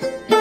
Yeah.